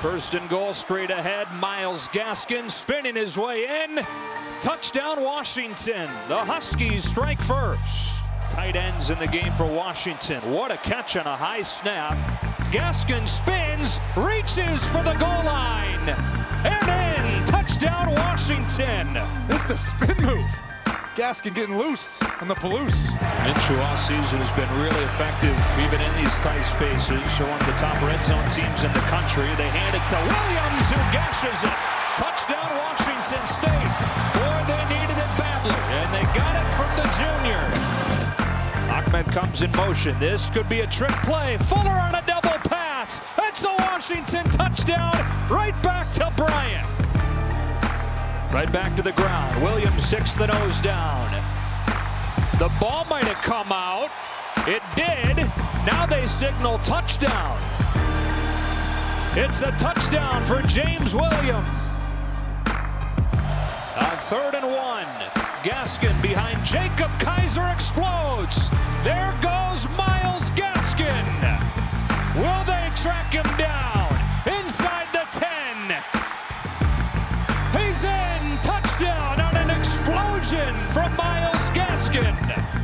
First and goal straight ahead. Myles Gaskin spinning his way in. Touchdown Washington. The Huskies strike first. Tight ends in the game for Washington. What a catch on a high snap. Gaskin spins, reaches for the goal line. And in. Touchdown Washington. It's the spin move. Gaskin getting loose on the Palouse. Minshew all season has been really effective, even in these tight spaces. One of the top red zone teams in the country. They hand it to Williams, who gashes it. Touchdown, Washington State. Boy, they needed it badly, and they got it from the junior. Ahmed comes in motion. This could be a trick play. Fuller on a double pass. It's a Washington touchdown. Right back to Bryant. Right back to the ground. Williams sticks the nose down. The ball might have come out. It did. Now they signal touchdown. It's a touchdown for James Williams. A third and one. Gaskin behind Jacob Kizer explodes. There goes Myles Gaskin. Will they track him down? Explosion from Myles Gaskin.